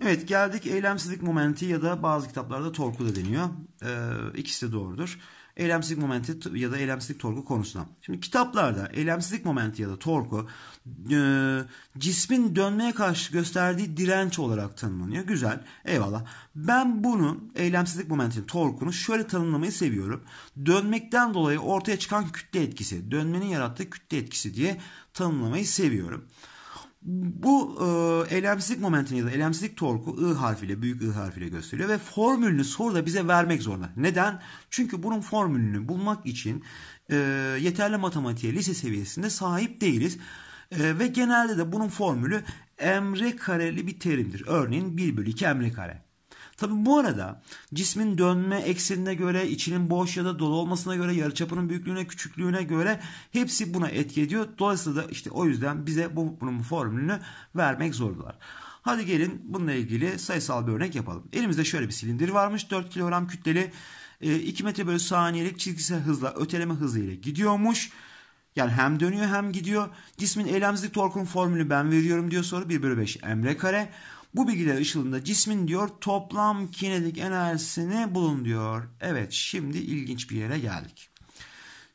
Evet geldik eylemsizlik momenti ya da bazı kitaplarda torku da deniyor. Ee, ikisi de doğrudur. Eylemsizlik momenti ya da eylemsizlik torku konusuna. Şimdi kitaplarda eylemsizlik momenti ya da torku e, cismin dönmeye karşı gösterdiği direnç olarak tanımlanıyor. Güzel. Eyvallah. Ben bunun eylemsizlik momentinin torkunu şöyle tanımlamayı seviyorum. Dönmekten dolayı ortaya çıkan kütle etkisi, dönmenin yarattığı kütle etkisi diye tanımlamayı seviyorum. Bu e, eylemsizlik momentini ya da eylemsizlik torku I harfiyle, büyük I harfiyle gösteriyor ve formülünü soruda bize vermek zorunda. Neden? Çünkü bunun formülünü bulmak için e, yeterli matematiğe lise seviyesinde sahip değiliz. E, ve genelde de bunun formülü emre kareli bir terimdir. Örneğin 1 bölü 2 emre kare. Tabi bu arada cismin dönme eksenine göre, içinin boş ya da dolu olmasına göre, yarıçapının büyüklüğüne, küçüklüğüne göre hepsi buna etki ediyor. Dolayısıyla da işte o yüzden bize bu, bunun formülünü vermek zordular. Hadi gelin bununla ilgili sayısal bir örnek yapalım. Elimizde şöyle bir silindir varmış. 4 kilogram kütleli 2 e, metre bölü saniyelik çizgisel hızla öteleme hızıyla gidiyormuş. Yani hem dönüyor hem gidiyor. Cismin eylemsizlik torkunun formülü ben veriyorum diyor soru 1 bölü 5 emre kare. Bu bilgiler ışığında cismin diyor toplam kinetik enerjisini bulun diyor. Evet şimdi ilginç bir yere geldik.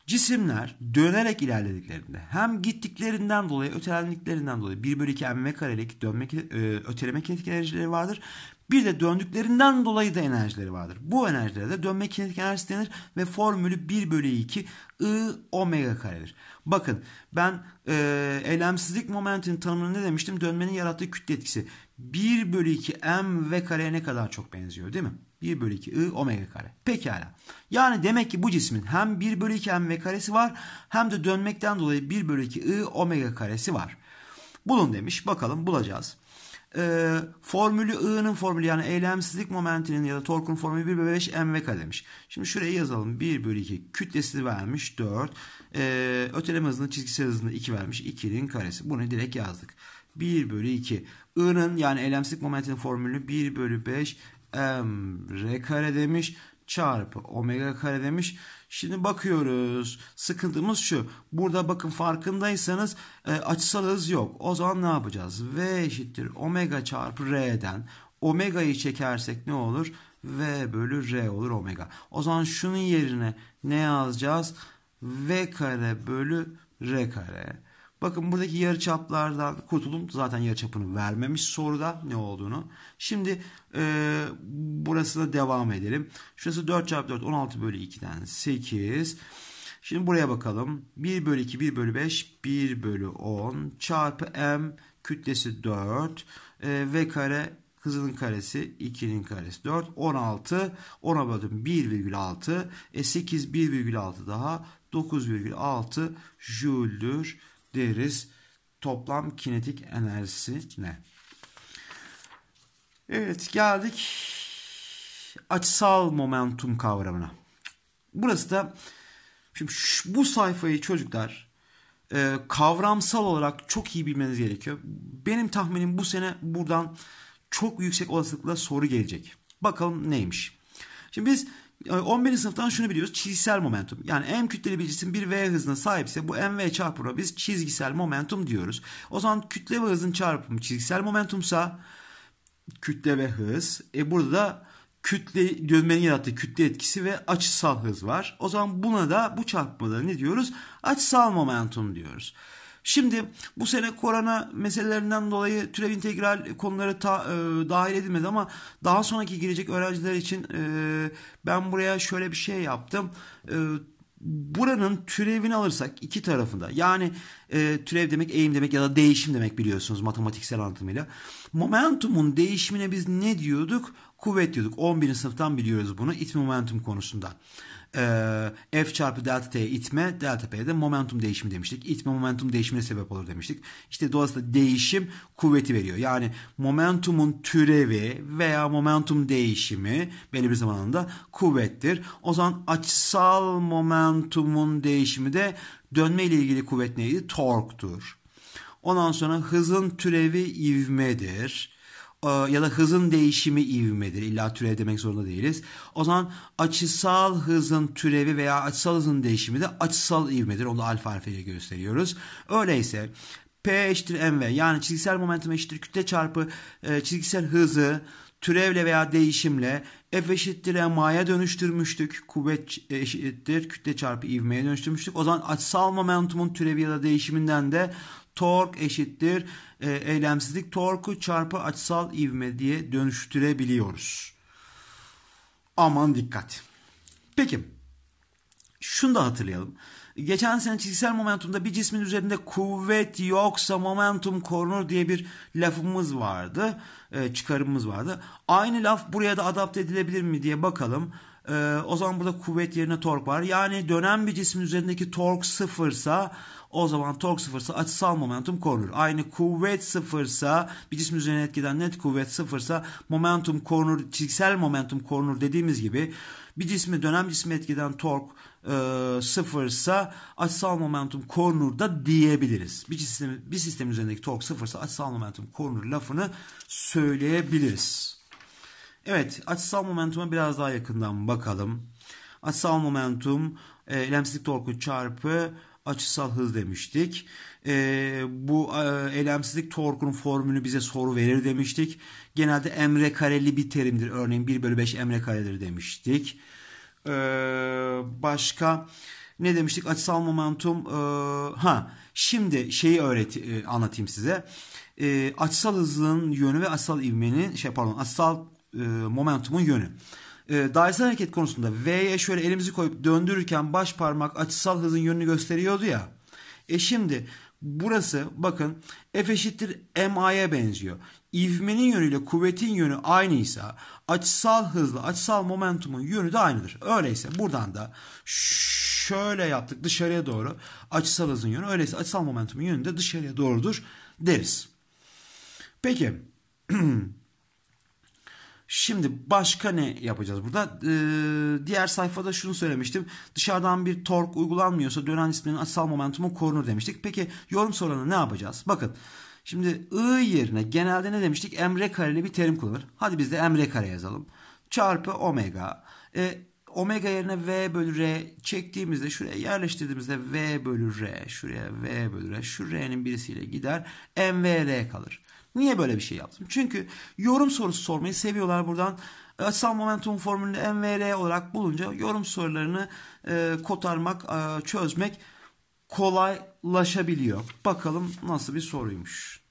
Cisimler dönerek ilerlediklerinde hem gittiklerinden dolayı ötelendiklerinden dolayı 1 bölü 2 mv karelik dönme, e, öteleme kinetik enerjileri vardır. Bir de döndüklerinden dolayı da enerjileri vardır. Bu enerjilere de dönme kinetik enerjisi denir ve formülü 1 bölü 2 I omega karedir. Bakın ben e, eylemsizlik momentinin tanımını ne demiştim? Dönmenin yarattığı kütle etkisi. 1 bölü 2 m v kareye ne kadar çok benziyor değil mi? 1 bölü 2 I omega kare. Pekala. Yani demek ki bu cismin hem 1 bölü 2 m v karesi var hem de dönmekten dolayı 1 bölü 2 I omega karesi var. Bulun demiş. Bakalım bulacağız e, formülü I'nın formülü yani eylemsizlik momentinin ya da torkun formülü 1 bölü 5 mv kare demiş. Şimdi şuraya yazalım. 1 bölü 2 kütlesi vermiş 4. E, öteleme hızını çizgisel hızını 2 vermiş. 2'nin karesi. Bunu direkt yazdık. 1 bölü 2. I'nın yani eylemsizlik momentinin formülü 1 bölü 5 m kare demiş çarpı omega kare demiş. Şimdi bakıyoruz. Sıkıntımız şu. Burada bakın farkındaysanız e, açısal hız yok. O zaman ne yapacağız? V eşittir omega çarpı R'den. Omega'yı çekersek ne olur? V bölü R olur omega. O zaman şunun yerine ne yazacağız? V kare bölü R kare. Bakın buradaki yarıçaplardan kurtulun. Zaten yarıçapını vermemiş soruda ne olduğunu. Şimdi e, burasına devam edelim. Şurası 4 çarpı 4 16 bölü 2'den 8. Şimdi buraya bakalım. 1 bölü 2 1 bölü 5 1 bölü 10 çarpı m kütlesi 4 e, v kare hızının karesi 2'nin karesi 4 16 10'a böldüm 1,6 e 8 1,6 daha 9,6 jüldür deriz. Toplam kinetik enerjisi ne? Evet geldik açısal momentum kavramına. Burası da şimdi şu, bu sayfayı çocuklar e, kavramsal olarak çok iyi bilmeniz gerekiyor. Benim tahminim bu sene buradan çok yüksek olasılıkla soru gelecek. Bakalım neymiş. Şimdi biz 11. E, sınıftan şunu biliyoruz. Çizgisel momentum. Yani m kütleli bir cisim bir v hızına sahipse bu mv çarpımına biz çizgisel momentum diyoruz. O zaman kütle ve hızın çarpımı çizgisel momentumsa kütle ve hız. E burada da kütle dönmenin yarattığı kütle etkisi ve açısal hız var. O zaman buna da bu çarpmada ne diyoruz? Açısal momentum diyoruz. Şimdi bu sene korona meselelerinden dolayı türev integral konuları ta, e, dahil edilmedi ama daha sonraki girecek öğrenciler için e, ben buraya şöyle bir şey yaptım. E, buranın türevini alırsak iki tarafında yani e, türev demek eğim demek ya da değişim demek biliyorsunuz matematiksel anlatımıyla. Momentumun değişimine biz ne diyorduk? Kuvvet diyorduk. 11. sınıftan biliyoruz bunu itme momentum konusunda e, F çarpı delta T itme, delta P'de momentum değişimi demiştik. İtme momentum değişimine sebep olur demiştik. İşte dolayısıyla değişim kuvveti veriyor. Yani momentumun türevi veya momentum değişimi belli bir zamanında kuvvettir. O zaman açısal momentumun değişimi de dönme ile ilgili kuvvet neydi? Torktur. Ondan sonra hızın türevi ivmedir. Ee, ya da hızın değişimi ivmedir. İlla türev demek zorunda değiliz. O zaman açısal hızın türevi veya açısal hızın değişimi de açısal ivmedir. Onu da alfa harfiyle gösteriyoruz. Öyleyse P eşittir mv yani çizgisel momentum eşittir kütle çarpı e, çizgisel hızı türevle veya değişimle F eşittir MA'ya dönüştürmüştük. Kuvvet eşittir kütle çarpı ivmeye dönüştürmüştük. O zaman açısal momentumun türevi ya da değişiminden de tork eşittir e, eylemsizlik torku çarpı açısal ivme diye dönüştürebiliyoruz. Aman dikkat. Peki şunu da hatırlayalım. Geçen sene çizgisel momentumda bir cismin üzerinde kuvvet yoksa momentum korunur diye bir lafımız vardı. E, çıkarımımız vardı. Aynı laf buraya da adapte edilebilir mi diye bakalım. E, o zaman burada kuvvet yerine tork var. Yani dönen bir cismin üzerindeki tork sıfırsa o zaman tork sıfırsa açısal momentum korunur. Aynı kuvvet sıfırsa bir cismin üzerine etkiden net kuvvet sıfırsa momentum korunur, çizgisel momentum korunur dediğimiz gibi bir cismi dönem cismi etkiden tork e, sıfırsa açısal momentum korunur da diyebiliriz. Bir sistem bir sistem üzerindeki tork sıfırsa açısal momentum korunur lafını söyleyebiliriz. Evet, açısal momentuma biraz daha yakından bakalım. Açısal momentum e, elemsizlik torku çarpı açısal hız demiştik. E, bu e, eylemsizlik torkunun formülü bize soru verir demiştik. Genelde emre kareli bir terimdir. Örneğin 1 bölü 5 emre karedir demiştik. E, başka ne demiştik? Açısal momentum. E, ha şimdi şeyi öğret e, anlatayım size. E, açısal hızın yönü ve açısal ivmenin şey pardon açısal e, momentumun yönü. E, dairesel hareket konusunda V'ye şöyle elimizi koyup döndürürken baş parmak açısal hızın yönünü gösteriyordu ya. E şimdi burası bakın F eşittir MA'ya benziyor. İvmenin yönüyle kuvvetin yönü aynıysa açısal hızla açısal momentumun yönü de aynıdır. Öyleyse buradan da şöyle yaptık dışarıya doğru açısal hızın yönü öyleyse açısal momentumun yönü de dışarıya doğrudur deriz. Peki Şimdi başka ne yapacağız burada? Ee, diğer sayfada şunu söylemiştim. Dışarıdan bir tork uygulanmıyorsa dönen cisminin açısal momentumu korunur demiştik. Peki yorum sorunu ne yapacağız? Bakın şimdi I yerine genelde ne demiştik? Emre kareli bir terim kullanır. Hadi biz de emre kare yazalım. Çarpı omega. E, omega yerine V bölü R çektiğimizde şuraya yerleştirdiğimizde V bölü R şuraya V bölü R şu R'nin birisiyle gider. M ve R kalır. Niye böyle bir şey yaptım? Çünkü yorum sorusu sormayı seviyorlar buradan. Açısal momentum formülünü MVR olarak bulunca yorum sorularını e, kotarmak, e, çözmek kolaylaşabiliyor. Bakalım nasıl bir soruymuş.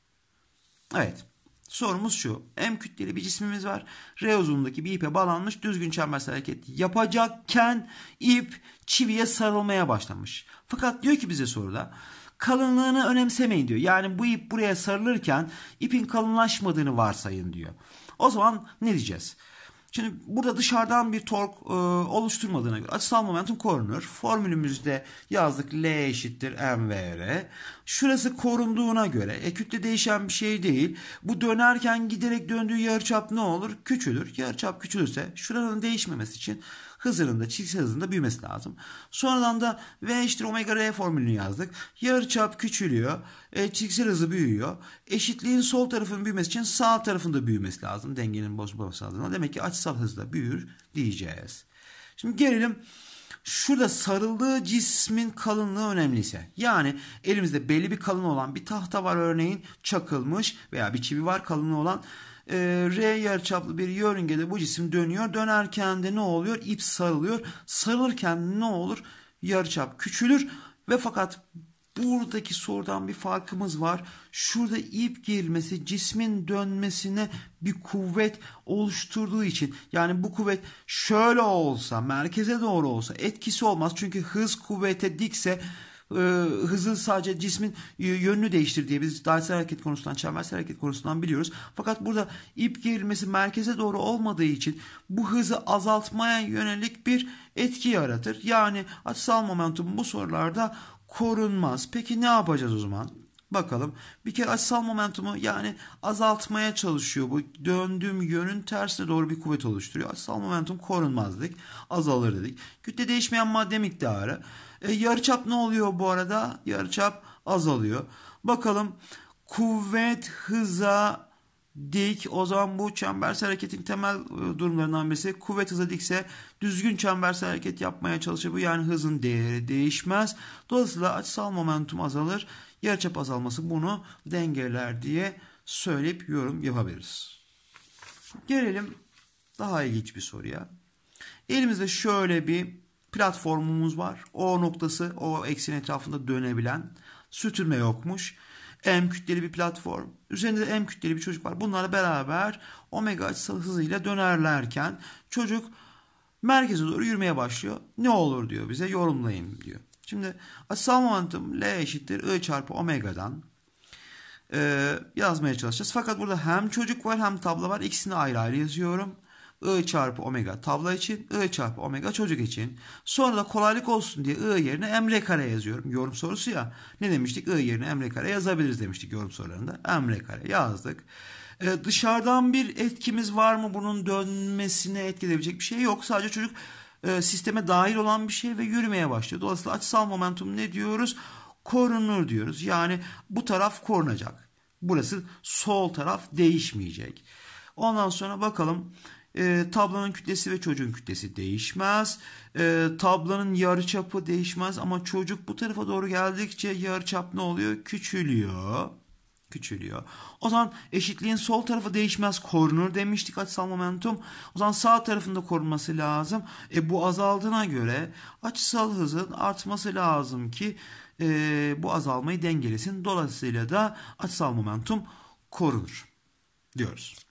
Evet. Sorumuz şu. M kütleli bir cismimiz var. R uzunluğundaki bir ipe bağlanmış düzgün çembersel hareket yapacakken ip çiviye sarılmaya başlamış. Fakat diyor ki bize soruda kalınlığını önemsemeyin diyor. Yani bu ip buraya sarılırken ipin kalınlaşmadığını varsayın diyor. O zaman ne diyeceğiz? Şimdi burada dışarıdan bir tork e, oluşturmadığına göre açısal momentum korunur. Formülümüzde yazdık L eşittir mvr. Şurası korunduğuna göre e, kütle değişen bir şey değil. Bu dönerken giderek döndüğü yarıçap ne olur? Küçülür. Yarıçap küçülürse şuranın değişmemesi için hızının da çizgisel hızında büyümesi lazım. Sonradan da V eşittir omega R formülünü yazdık. Yarıçap küçülüyor. E, çizgisel hızı büyüyor. Eşitliğin sol tarafının büyümesi için sağ tarafın da büyümesi lazım. Dengenin bozulması adına. Demek ki açısal hızla büyür diyeceğiz. Şimdi gelelim şurada sarıldığı cismin kalınlığı önemliyse yani elimizde belli bir kalın olan bir tahta var örneğin çakılmış veya bir çivi var kalınlığı olan e, R yarıçaplı bir yörüngede bu cisim dönüyor. Dönerken de ne oluyor? İp sarılıyor. Sarılırken ne olur? Yarıçap küçülür ve fakat buradaki sorudan bir farkımız var. Şurada ip gerilmesi cismin dönmesine bir kuvvet oluşturduğu için yani bu kuvvet şöyle olsa merkeze doğru olsa etkisi olmaz. Çünkü hız kuvvete dikse e, hızın sadece cismin yönünü değiştir diye biz dairesel hareket konusundan, çembersel hareket konusundan biliyoruz. Fakat burada ip gerilmesi merkeze doğru olmadığı için bu hızı azaltmaya yönelik bir etki yaratır. Yani açısal momentum bu sorularda korunmaz. Peki ne yapacağız o zaman? Bakalım. Bir kere açısal momentumu yani azaltmaya çalışıyor. Bu döndüğüm yönün tersine doğru bir kuvvet oluşturuyor. Açısal momentum korunmaz dedik. Azalır dedik. Kütle değişmeyen madde miktarı. E, yarıçap ne oluyor bu arada? Yarıçap azalıyor. Bakalım kuvvet hıza dik o zaman bu çembersel hareketin temel e, durumlarından birisi kuvvet hıza dikse düzgün çembersel hareket yapmaya çalışır bu yani hızın değeri değişmez dolayısıyla açısal momentum azalır Yarıçap azalması bunu dengeler diye söyleyip yorum yapabiliriz. Gelelim daha ilginç bir soruya. Elimizde şöyle bir platformumuz var. O noktası o eksen etrafında dönebilen sürtünme yokmuş. M kütleli bir platform. Üzerinde M kütleli bir çocuk var. Bunlarla beraber omega açısı hızıyla dönerlerken çocuk merkeze doğru yürümeye başlıyor. Ne olur diyor bize yorumlayın diyor. Şimdi açısal momentum L eşittir I çarpı omega'dan e, yazmaya çalışacağız. Fakat burada hem çocuk var hem tablo var. İkisini ayrı ayrı yazıyorum. I çarpı omega tablo için, I çarpı omega çocuk için. Sonra da kolaylık olsun diye I yerine emre kare yazıyorum. Yorum sorusu ya. Ne demiştik? I yerine emre kare yazabiliriz demiştik yorum sorularında. Emre kare yazdık. Ee, dışarıdan bir etkimiz var mı? Bunun dönmesine etkileyebilecek bir şey yok. Sadece çocuk e, sisteme dahil olan bir şey ve yürümeye başlıyor. Dolayısıyla açısal momentum ne diyoruz? Korunur diyoruz. Yani bu taraf korunacak. Burası sol taraf değişmeyecek. Ondan sonra bakalım e, tablonun kütlesi ve çocuğun kütlesi değişmez. E, tablonun yarıçapı değişmez ama çocuk bu tarafa doğru geldikçe yarıçap ne oluyor? Küçülüyor. Küçülüyor. O zaman eşitliğin sol tarafı değişmez korunur demiştik açısal momentum. O zaman sağ tarafında korunması lazım. E, bu azaldığına göre açısal hızın artması lazım ki e, bu azalmayı dengelesin. Dolayısıyla da açısal momentum korunur diyoruz.